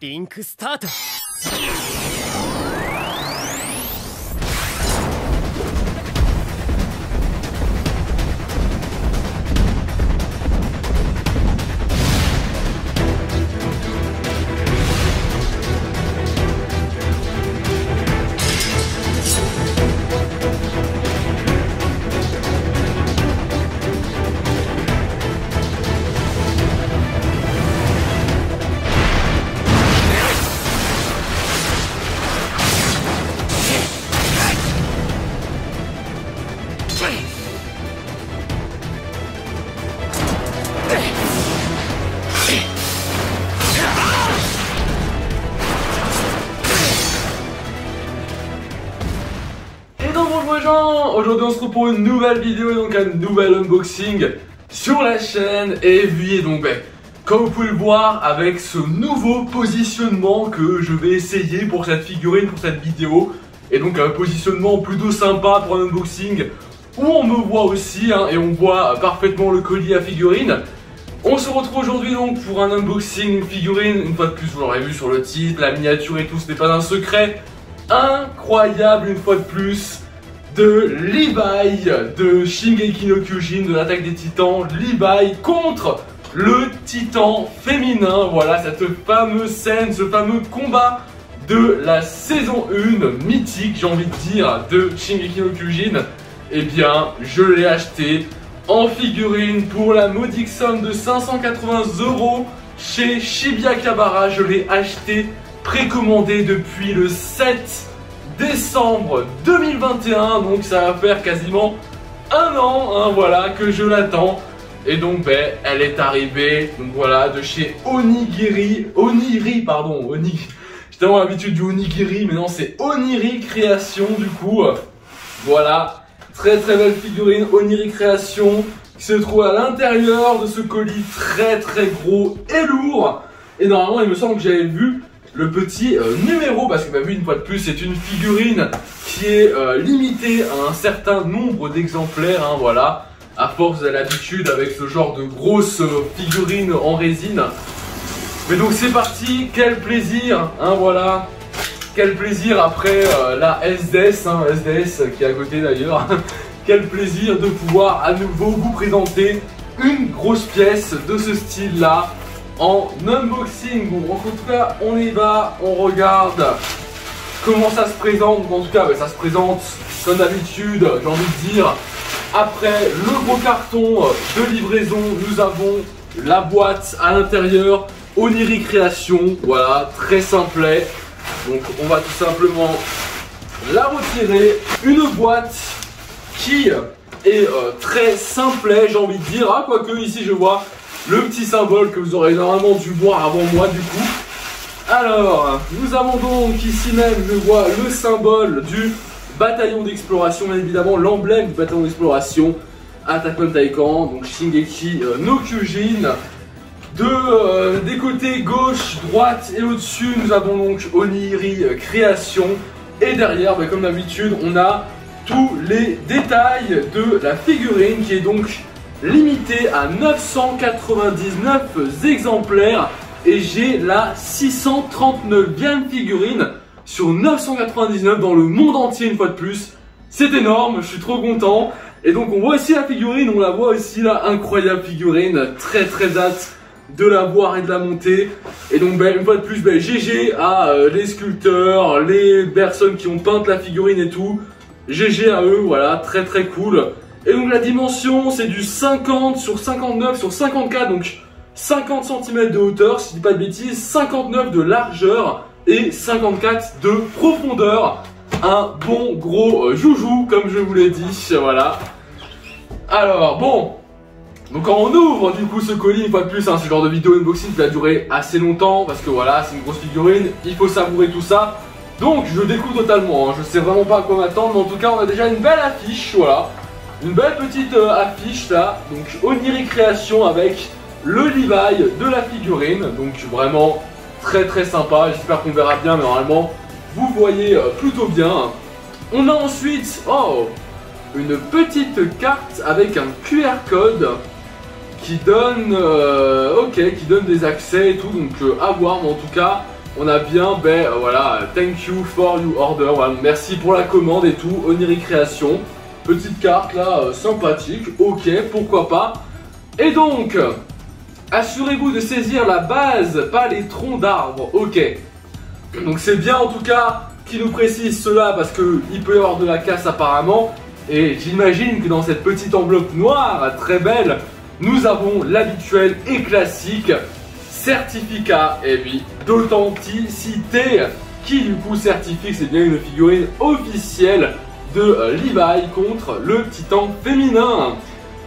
リンクスタート。Pour une nouvelle vidéo et donc un nouvel unboxing sur la chaîne. Et oui donc ben, comme vous pouvez le voir avec ce nouveau positionnement que je vais essayer pour cette figurine, pour cette vidéo. Et donc un positionnement plutôt sympa pour un unboxing où on me voit aussi hein, et on voit parfaitement le colis à figurine. On se retrouve aujourd'hui donc pour un unboxing, figurine, une fois de plus vous l'aurez vu sur le titre, la miniature et tout, ce n'est pas un secret. Incroyable une fois de plus de Levi de Shingeki no Kyojin de l'attaque des titans. Levi contre le titan féminin. Voilà cette fameuse scène ce fameux combat de la saison 1 mythique j'ai envie de dire de Shingeki no Kyojin. Eh bien je l'ai acheté en figurine pour la modique somme de 580 euros chez Shibuya Kabara. Je l'ai acheté précommandé depuis le 7 décembre 2021, donc ça va faire quasiment un an, hein, voilà, que je l'attends. Et donc, ben, elle est arrivée, donc voilà, de chez Onigiri, Oniri, pardon, Onigiri. J'ai tellement l'habitude du Onigiri, mais non, c'est Oniri Création, du coup. Voilà, très très belle figurine Oniri Création, qui se trouve à l'intérieur de ce colis très très gros et lourd. Et normalement, il me semble que j'avais vu le petit euh, numéro, parce que bah oui, une fois de plus, c'est une figurine qui est euh, limitée à un certain nombre d'exemplaires, hein, voilà. À force de l'habitude avec ce genre de grosses euh, figurines en résine. Mais donc c'est parti, quel plaisir, hein, voilà. Quel plaisir après la SDS, hein, SDS qui est à côté d'ailleurs. quel plaisir de pouvoir à nouveau vous présenter une grosse pièce de ce style là en unboxing. En tout cas, on y va, on regarde comment ça se présente. en tout cas, ça se présente comme d'habitude, j'ai envie de dire. Après le gros carton de livraison, nous avons la boîte à l'intérieur, Oniri Création. Voilà, très simplet. Donc, on va tout simplement la retirer. Une boîte qui est euh, très simplet, j'ai envie de dire. Ah, quoique ici, je vois le petit symbole que vous aurez normalement dû voir avant moi du coup. Alors, nous avons donc ici même, je vois le symbole du bataillon d'exploration, bien évidemment l'emblème du bataillon d'exploration, Attack on Titan, donc Shingeki euh, no Kyojin. De, euh, des côtés gauche, droite et au-dessus, nous avons donc Oniri euh, Création. Et derrière, bah, comme d'habitude, on a tous les détails de la figurine qui est donc limité à 999 exemplaires et j'ai la 639e figurine sur 999 dans le monde entier une fois de plus. C'est énorme, je suis trop content. Et donc on voit aussi la figurine, on la voit aussi là, incroyable figurine, très très hâte de la voir et de la monter. Et donc ben, une fois de plus, ben, GG à euh, les sculpteurs, les personnes qui ont peint la figurine et tout. GG à eux, voilà, très très cool. Et donc la dimension, c'est du 50 sur 59 sur 54, donc 50 cm de hauteur, si je dis pas de bêtises, 59 de largeur et 54 de profondeur. Un bon gros euh, joujou, comme je vous l'ai dit, voilà. Alors, bon, donc quand on ouvre du coup ce colis, une fois de plus, hein, ce genre de vidéo unboxing va durer assez longtemps, parce que voilà, c'est une grosse figurine, il faut savourer tout ça. Donc je découvre totalement, hein, je sais vraiment pas à quoi m'attendre, mais en tout cas on a déjà une belle affiche, voilà. Une belle petite euh, affiche là, donc Oniri Création avec le Levi de la figurine, donc vraiment très très sympa, j'espère qu'on verra bien mais normalement vous voyez euh, plutôt bien. On a ensuite, oh, une petite carte avec un QR code qui donne, euh, ok, qui donne des accès et tout, donc à voir, mais en tout cas, on a bien, ben voilà, thank you for your order, merci pour la commande et tout, Oniri Création. Petite carte là, sympathique, ok, pourquoi pas. Et donc, assurez-vous de saisir la base, pas les troncs d'arbres, ok. Donc c'est bien en tout cas qui nous précise cela parce qu'il peut y avoir de la casse apparemment. Et j'imagine que dans cette petite enveloppe noire, très belle, nous avons l'habituel et classique certificat, et d'authenticité, qui du coup certifie que c'est bien une figurine officielle de euh, Levi contre le titan féminin.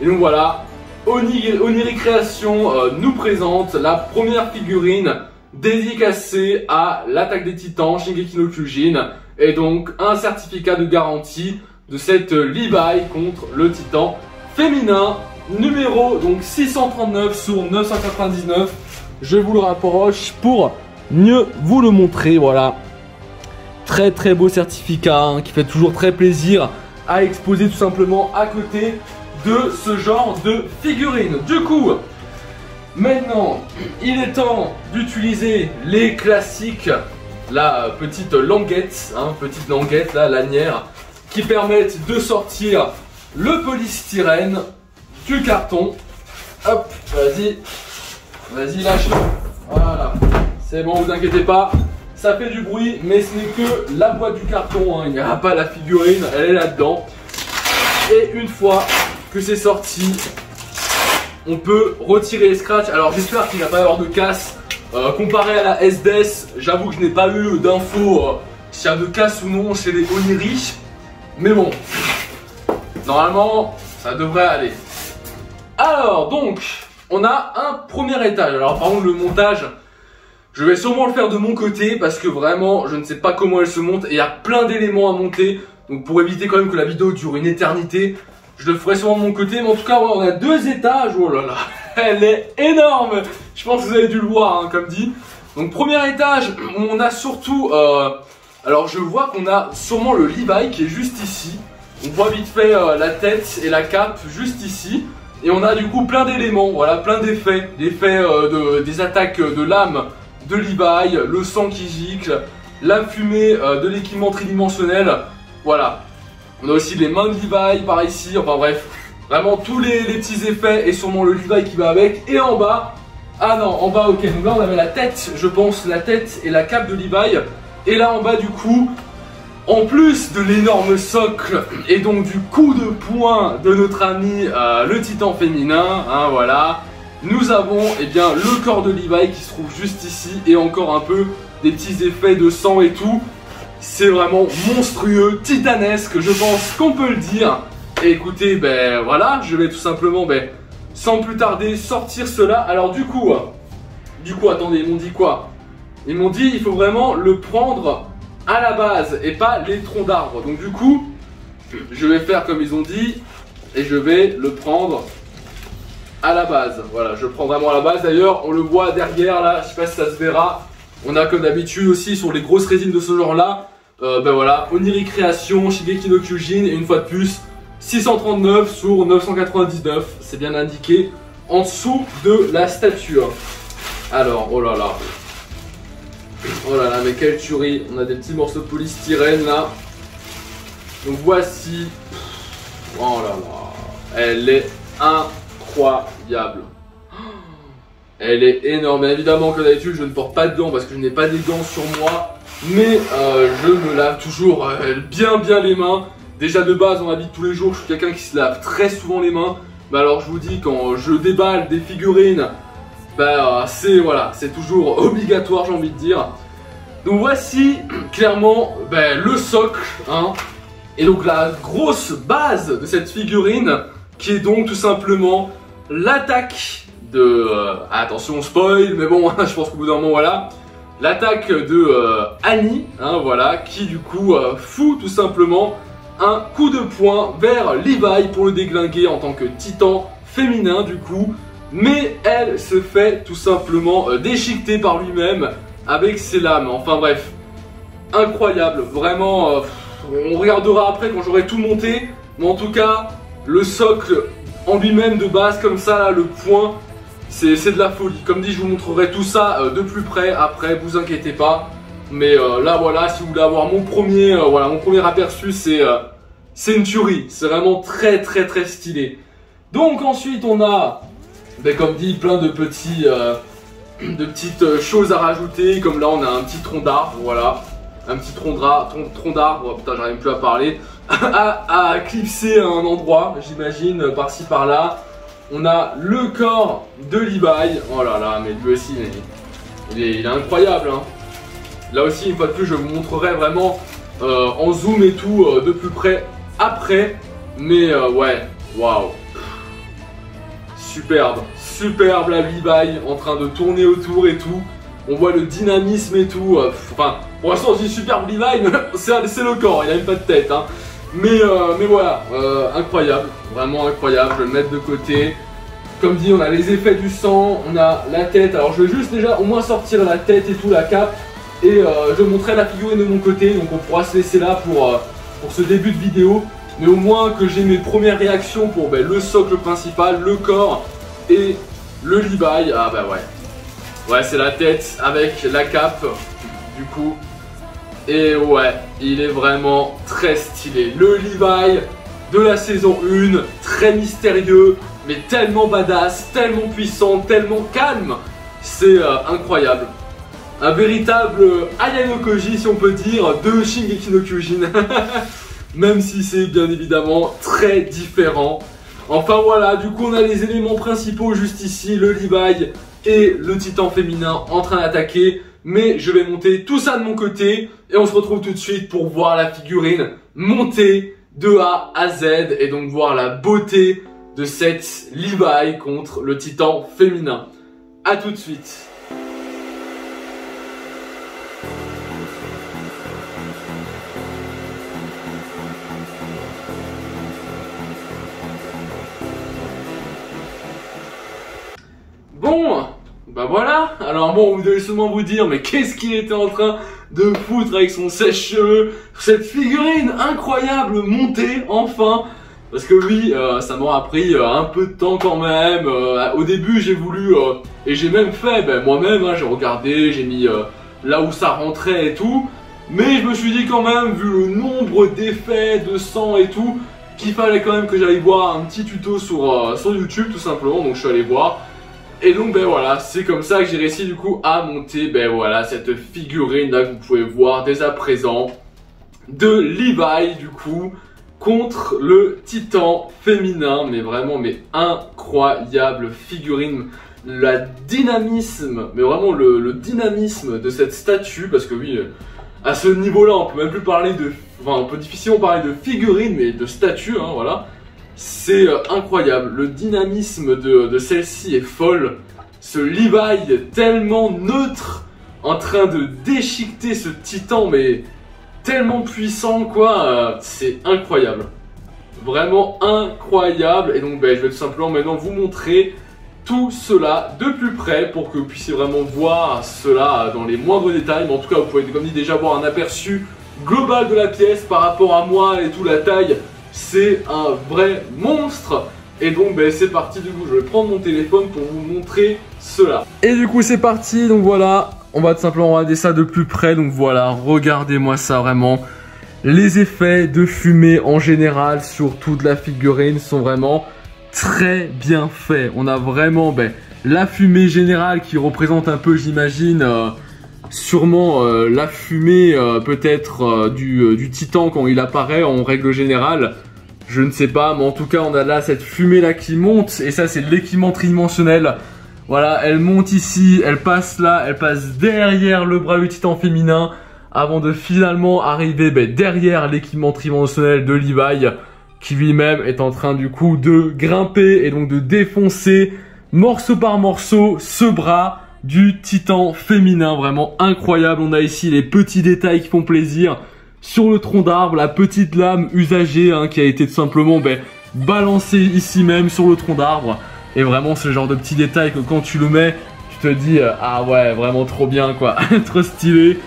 Et donc voilà, Oniri Création euh, nous présente la première figurine dédicacée à l'attaque des titans, Shingeki no Kyojin, et donc un certificat de garantie de cette Levi contre le titan féminin numéro donc 639 sur 999. Je vous le rapproche pour mieux vous le montrer. Voilà. Très très beau certificat hein, qui fait toujours très plaisir à exposer tout simplement à côté de ce genre de figurines. Du coup, maintenant, il est temps d'utiliser les classiques, la petite languette, hein, petite languette, la lanière, qui permettent de sortir le polystyrène du carton. Hop, vas-y, vas-y, lâche-le. Voilà, c'est bon, vous inquiétez pas. Ça fait du bruit, mais ce n'est que la boîte du carton. Hein. Il n'y a pas la figurine, elle est là-dedans. Et une fois que c'est sorti, on peut retirer les scratchs. Alors j'espère qu'il n'y a pas avoir de casse. Euh, comparé à la SDS, j'avoue que je n'ai pas eu d'infos euh, s'il y a de casse ou non chez les Oniri. Mais bon, normalement, ça devrait aller. Alors, donc, on a un premier étage. Alors, par contre, le montage, je vais sûrement le faire de mon côté parce que vraiment, je ne sais pas comment elle se monte et il y a plein d'éléments à monter. Donc, pour éviter quand même que la vidéo dure une éternité, je le ferai sûrement de mon côté, mais en tout cas, on a deux étages. Oh là là, elle est énorme. Je pense que vous avez dû le voir, hein, comme dit. Donc, premier étage, on a surtout... Euh, alors, je vois qu'on a sûrement le Levi qui est juste ici. On voit vite fait euh, la tête et la cape juste ici. Et on a du coup plein d'éléments, voilà, plein d'effets. L'effet euh, de, des attaques de l'âme de Levi, le sang qui gicle, la fumée de l'équipement tridimensionnel. Voilà, on a aussi les mains de Levi par ici, enfin bref. Vraiment tous les, petits effets et sûrement le Levi qui va avec. Et en bas, ah non, en bas ok, donc là on avait la tête, je pense, la tête et la cape de Levi. Et là en bas du coup, en plus de l'énorme socle et donc du coup de poing de notre ami euh, le titan féminin, hein, voilà, nous avons eh bien, le corps de Levi qui se trouve juste ici et encore un peu des petits effets de sang et tout. C'est vraiment monstrueux, titanesque, je pense qu'on peut le dire. Et écoutez, ben voilà, je vais tout simplement, ben, sans plus tarder, sortir cela. Alors du coup, du coup, attendez, ils m'ont dit quoi? Ils m'ont dit, il faut vraiment le prendre à la base et pas les troncs d'arbres. Donc du coup, je vais faire comme ils ont dit et je vais le prendre à la base. Voilà, je prends vraiment à la base. D'ailleurs, on le voit derrière là, je sais pas si ça se verra. On a comme d'habitude aussi sur les grosses résines de ce genre là, euh, ben voilà, Oniri Création, Shigeki no et une fois de plus, 639 sur 999, c'est bien indiqué, en dessous de la statue. Alors, oh là là. Oh là là, mais quelle tuerie. On a des petits morceaux de polystyrène là. Donc voici. Oh là là. Elle est incroyable. Elle est énorme. évidemment, que d'habitude, je ne porte pas de gants parce que je n'ai pas des gants sur moi. Mais euh, je me lave toujours euh, bien bien les mains. Déjà de base, on habite tous les jours, je suis quelqu'un qui se lave très souvent les mains. Mais alors je vous dis, quand je déballe des figurines, bah c'est voilà, toujours obligatoire j'ai envie de dire. Donc voici clairement bah, le socle, hein, et donc la grosse base de cette figurine, qui est donc tout simplement l'attaque de... Euh, attention spoil, mais bon, je pense qu'au bout d'un moment voilà l'attaque de euh, Annie, hein, voilà, qui du coup euh, fout tout simplement un coup de poing vers Levi pour le déglinguer en tant que titan féminin du coup. Mais elle se fait tout simplement déchiqueter par lui-même avec ses lames. Enfin bref, incroyable, vraiment. on regardera après quand j'aurai tout monté. Mais en tout cas, le socle en lui-même de base comme ça, le point c'est de la folie. Comme dit, je vous montrerai tout ça de plus près après, vous inquiétez pas. Mais là, voilà, si vous voulez avoir mon premier, voilà, mon premier aperçu, c'est c'est une tuerie. C'est vraiment très, très, très stylé. Donc ensuite, on a, ben, comme dit, plein de petits, de petites choses à rajouter. Comme là, on a un petit tronc d'arbre, voilà un petit tronc d'arbre, oh, putain j'arrive plus à parler, à, clipser à un endroit, j'imagine, par-ci par-là. On a le corps de Levi, oh là là, mais lui aussi, il est, incroyable. Hein. Là aussi, une fois de plus, je vous montrerai vraiment euh, en zoom et tout euh, de plus près après. Mais euh, ouais, waouh. Superbe, superbe la Levi en train de tourner autour et tout. On voit le dynamisme et tout. Enfin, pour l'instant, on dit superbe Levi, mais c'est le corps, il a même pas de tête. Hein. Mais, euh, mais voilà, euh, incroyable, vraiment incroyable. Je vais le mettre de côté. Comme dit, on a les effets du sang, on a la tête. Alors, je vais juste déjà au moins sortir la tête et tout, la cape. Et euh, je montrerai la figurine de mon côté. Donc, on pourra se laisser là pour, pour ce début de vidéo. Mais au moins que j'ai mes premières réactions pour ben, le socle principal, le corps et le Levi. Ah bah ouais. Ouais, c'est la tête avec la cape. Du coup, et ouais, il est vraiment très stylé. Le Levi de la saison 1, très mystérieux, mais tellement badass, tellement puissant, tellement calme. C'est euh, incroyable. Un véritable Ayano Koji, si on peut dire, de Shingeki no Kyojin. Même si c'est bien évidemment très différent. Enfin voilà, du coup on a les éléments principaux juste ici, le Levi et le titan féminin en train d'attaquer mais je vais monter tout ça de mon côté et on se retrouve tout de suite pour voir la figurine monter de A à Z et donc voir la beauté de cette Levi contre le titan féminin. A tout de suite. Bon, bah voilà, alors bon, vous devez sûrement vous dire, mais qu'est-ce qu'il était en train de foutre avec son sèche-cheveux Cette figurine incroyable montée, enfin Parce que oui, euh, ça m'aura pris euh, un peu de temps quand même. Euh, au début, j'ai voulu, et j'ai même fait, ben, moi-même, hein, j'ai regardé, j'ai mis là où ça rentrait et tout. Mais je me suis dit quand même, vu le nombre d'effets, de sang et tout, qu'il fallait quand même que j'aille voir un petit tuto sur, sur YouTube tout simplement, donc je suis allé voir. Et donc ben voilà, c'est comme ça que j'ai réussi du coup à monter ben voilà cette figurine là que vous pouvez voir dès à présent de Levi du coup contre le titan féminin. Mais vraiment mais incroyable figurine. La dynamisme mais vraiment le, dynamisme de cette statue parce que oui à ce niveau là on peut même plus parler de enfin on peut difficilement parler de figurine mais de statue hein, voilà c'est euh, incroyable. Le dynamisme de, celle-ci est folle. Ce Levi tellement neutre, en train de déchiqueter ce titan, mais tellement puissant, quoi. Euh, c'est incroyable. Vraiment incroyable. Et donc, ben, je vais tout simplement maintenant vous montrer tout cela de plus près pour que vous puissiez vraiment voir cela dans les moindres détails. Mais en tout cas, vous pouvez, comme dit, déjà voir un aperçu global de la pièce par rapport à moi et tout la taille c'est un vrai monstre et donc ben, c'est parti du coup, je vais prendre mon téléphone pour vous montrer cela. Et du coup c'est parti, donc voilà, on va tout simplement regarder ça de plus près, donc voilà, regardez-moi ça vraiment. Les effets de fumée en général sur toute la figurine sont vraiment très bien faits. On a vraiment ben, la fumée générale qui représente un peu, j'imagine, euh, sûrement euh, la fumée euh, peut-être du titan quand il apparaît en règle générale. Je ne sais pas, mais en tout cas, on a là cette fumée là qui monte. Et ça, c'est l'équipement tridimensionnel. Voilà, elle monte ici, elle passe là, elle passe derrière le bras du titan féminin. Avant de finalement arriver ben, derrière l'équipement tridimensionnel de Levi. Qui lui-même est en train du coup de grimper et donc de défoncer morceau par morceau ce bras du titan féminin. Vraiment incroyable. On a ici les petits détails qui font plaisir sur le tronc d'arbre, la petite lame usagée hein, qui a été tout simplement ben, balancée ici même sur le tronc d'arbre. Et vraiment, le genre de petit détail que quand tu le mets, tu te dis euh, ah ouais, vraiment trop bien quoi, trop stylé.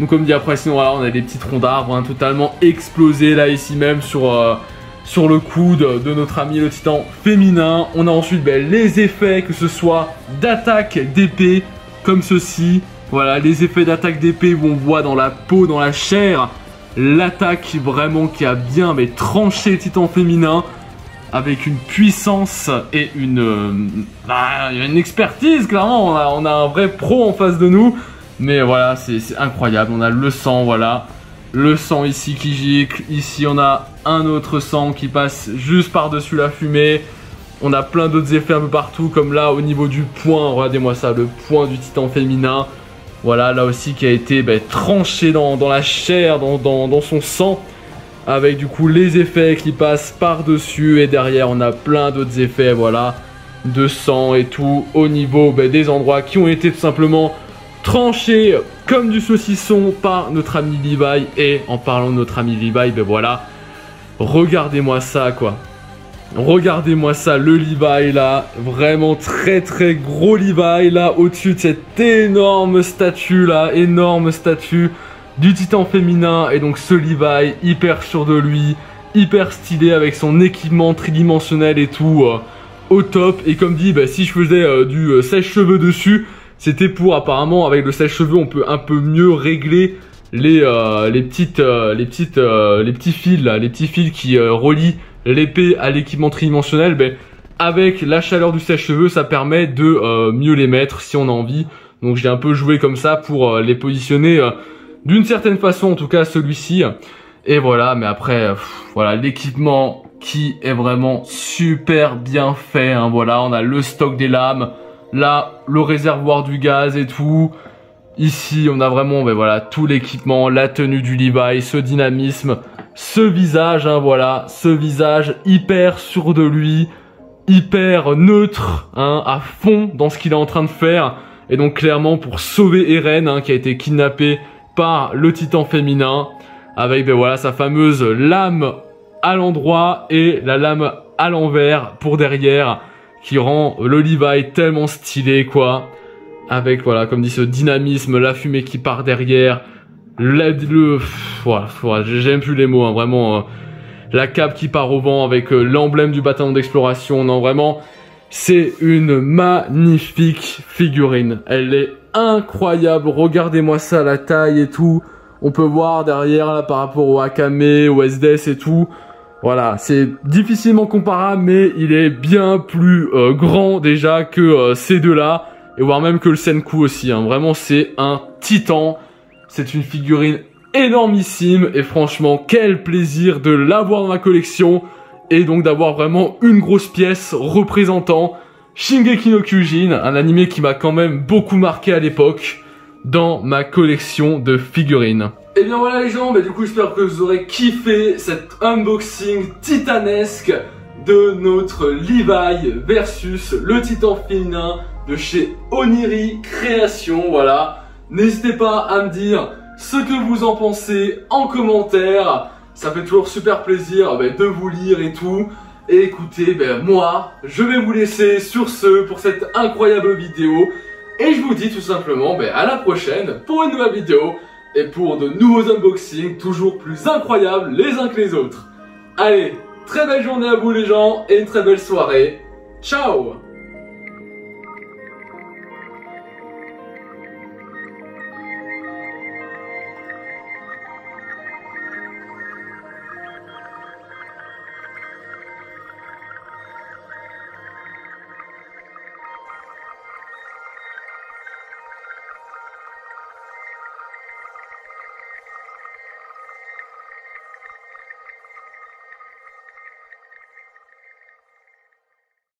Donc comme dit après, sinon on a des petits troncs d'arbres hein, totalement explosés là ici même sur, euh, sur le coude de notre ami le titan féminin. On a ensuite ben, les effets, que ce soit d'attaque d'épée, comme ceci. Voilà, les effets d'attaque d'épée où on voit dans la peau, dans la chair, l'attaque vraiment qui a bien mais, tranché titan féminin avec une puissance et une, euh, bah, une expertise, clairement. On a, on a un vrai pro en face de nous. Mais voilà, c'est incroyable. On a le sang, voilà le sang ici qui gicle, ici on a un autre sang qui passe juste par-dessus la fumée. On a plein d'autres effets un peu partout, comme là au niveau du point, regardez-moi ça, le point du titan féminin. Voilà, là aussi qui a été ben, tranché dans, la chair, dans, son sang. Avec du coup les effets qui passent par-dessus et derrière on a plein d'autres effets, voilà. De sang et tout au niveau ben, des endroits qui ont été tout simplement tranché comme du saucisson par notre ami Levi. Et en parlant de notre ami Levi, ben voilà, regardez-moi ça quoi. Regardez-moi ça, le Levi là, vraiment très très gros Levi là, au-dessus de cette énorme statue là, énorme statue du titan féminin. Et donc ce Levi, hyper sûr de lui, hyper stylé avec son équipement tridimensionnel et tout, euh, au top. Et comme dit, bah, si je faisais euh, du euh, sèche-cheveux dessus, c'était pour apparemment avec le sèche-cheveux on peut un peu mieux régler les, les petites les petites les petits fils les petits fils qui relient l'épée à l'équipement tridimensionnel. Ben avec la chaleur du sèche-cheveux ça permet de mieux les mettre si on a envie. Donc j'ai un peu joué comme ça pour les positionner d'une certaine façon en tout cas celui-ci. Et voilà, mais après voilà l'équipement qui est vraiment super bien fait. Hein, voilà, on a le stock des lames. Là, le réservoir du gaz et tout. Ici, on a vraiment ben voilà, tout l'équipement, la tenue du Levi, ce dynamisme, ce visage, hein, voilà, ce visage hyper sûr de lui, hyper neutre, hein, à fond dans ce qu'il est en train de faire. Et donc clairement pour sauver Eren, hein, qui a été kidnappé par le titan féminin, avec ben voilà sa fameuse lame à l'endroit et la lame à l'envers pour derrière qui rend le tellement stylé, quoi. Avec, voilà, comme dit, ce dynamisme, la fumée qui part derrière, le... le j'aime plus les mots, hein, vraiment. Euh, la cape qui part au vent avec euh, l'emblème du bataillon d'exploration, non, vraiment, c'est une magnifique figurine. Elle est incroyable, regardez-moi ça, la taille et tout. On peut voir derrière, là, par rapport au Akame, au SDS et tout, voilà, c'est difficilement comparable, mais il est bien plus euh, grand déjà que euh, ces deux-là, et voire même que le Senku aussi. Hein. Vraiment, c'est un titan. C'est une figurine énormissime, et franchement, quel plaisir de l'avoir dans ma collection, et donc d'avoir vraiment une grosse pièce représentant Shingeki no Kyojin, un animé qui m'a quand même beaucoup marqué à l'époque, dans ma collection de figurines. Et bien voilà les gens, bah du coup j'espère que vous aurez kiffé cet unboxing titanesque de notre Levi versus le titan féminin de chez Oniri Création, voilà. N'hésitez pas à me dire ce que vous en pensez en commentaire, ça fait toujours super plaisir bah, de vous lire et tout. Et écoutez, ben moi, je vais vous laisser sur ce pour cette incroyable vidéo. Et je vous dis tout simplement ben, à la prochaine pour une nouvelle vidéo et pour de nouveaux unboxings toujours plus incroyables les uns que les autres. Allez, très belle journée à vous les gens et une très belle soirée. Ciao